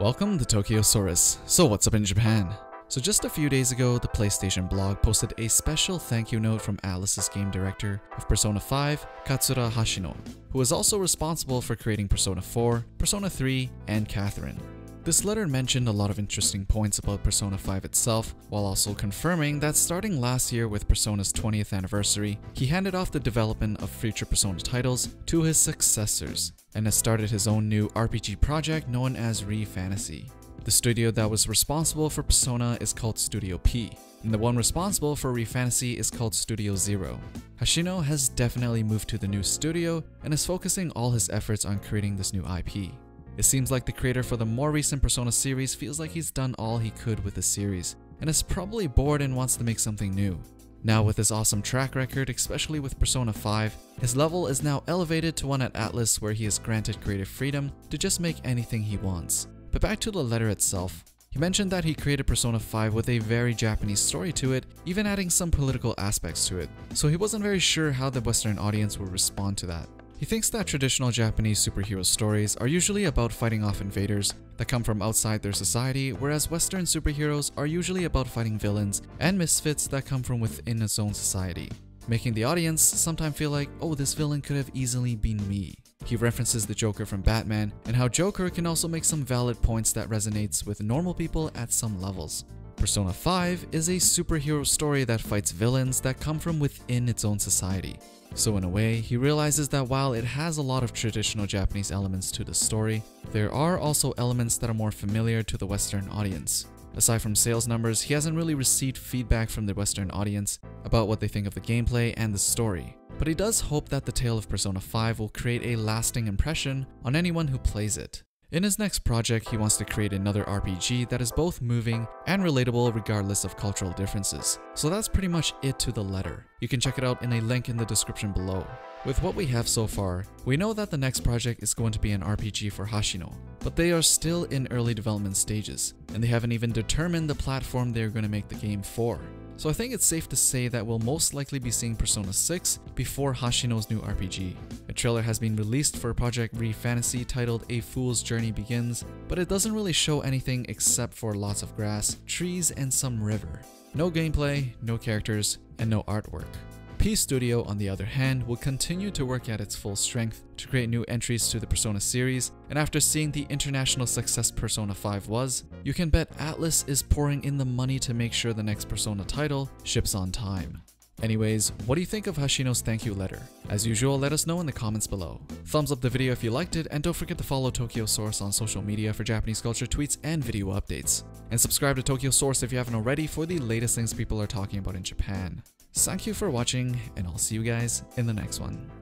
Welcome to Tokyosaurus. So what's up in Japan? So just a few days ago, the PlayStation blog posted a special thank you note from Atlus's game director of Persona 5, Katsura Hashino, who was also responsible for creating Persona 4, Persona 3, and Catherine. This letter mentioned a lot of interesting points about Persona 5 itself, while also confirming that starting last year with Persona's 20th anniversary, he handed off the development of future Persona titles to his successors, and has started his own new RPG project known as Re Fantasy. The studio that was responsible for Persona is called Studio P, and the one responsible for Re Fantasy is called Studio Zero. Hashino has definitely moved to the new studio and is focusing all his efforts on creating this new IP. It seems like the creator for the more recent Persona series feels like he's done all he could with the series, and is probably bored and wants to make something new. Now with his awesome track record, especially with Persona 5, his level is now elevated to one at Atlus where he is granted creative freedom to just make anything he wants. But back to the letter itself. He mentioned that he created Persona 5 with a very Japanese story to it, even adding some political aspects to it, so he wasn't very sure how the Western audience would respond to that. He thinks that traditional Japanese superhero stories are usually about fighting off invaders that come from outside their society, whereas Western superheroes are usually about fighting villains and misfits that come from within its own society, making the audience sometimes feel like, oh, this villain could have easily been me. He references the Joker from Batman and how Joker can also make some valid points that resonates with normal people at some levels. Persona 5 is a superhero story that fights villains that come from within its own society. So in a way, he realizes that while it has a lot of traditional Japanese elements to the story, there are also elements that are more familiar to the Western audience. Aside from sales numbers, he hasn't really received feedback from the Western audience about what they think of the gameplay and the story. But he does hope that the tale of Persona 5 will create a lasting impression on anyone who plays it. In his next project, he wants to create another RPG that is both moving and relatable regardless of cultural differences. So that's pretty much it to the letter. You can check it out in a link in the description below. With what we have so far, we know that the next project is going to be an RPG for Hashino, but they are still in early development stages, and they haven't even determined the platform they're going to make the game for. So I think it's safe to say that we'll most likely be seeing Persona 6 before Hashino's new RPG. A trailer has been released for Project Re Fantasy titled A Fool's Journey Begins, but it doesn't really show anything except for lots of grass, trees, and some river. No gameplay, no characters, and no artwork. P Studio, on the other hand, will continue to work at its full strength to create new entries to the Persona series, and after seeing the international success Persona 5 was, you can bet Atlus is pouring in the money to make sure the next Persona title ships on time. Anyways, what do you think of Hashino's thank you letter? As usual, let us know in the comments below. Thumbs up the video if you liked it, and don't forget to follow Tokyosaurus on social media for Japanese culture tweets and video updates. And subscribe to Tokyosaurus if you haven't already for the latest things people are talking about in Japan. Thank you for watching, and I'll see you guys in the next one.